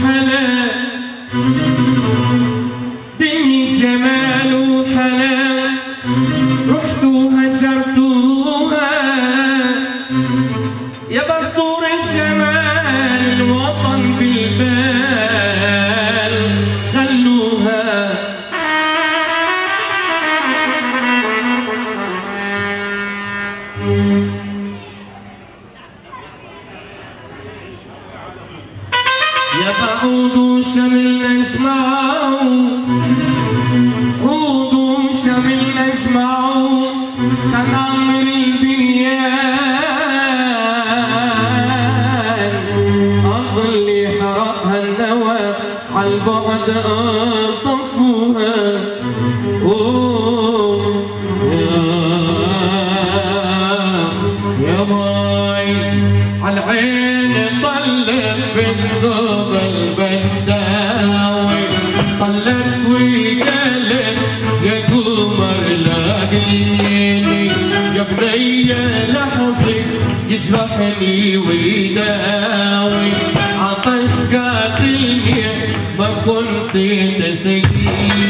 Hey. بالأجمعون كنعمل بالأجمعون رحمي ويداوي عطش قاتلني ما كنت تسكين